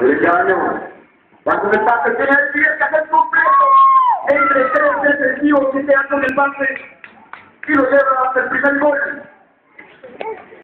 El año. Cuando el pase tiene el día que hacer completo. Entre tres defensivos que se hacen el pase. Y lo lleva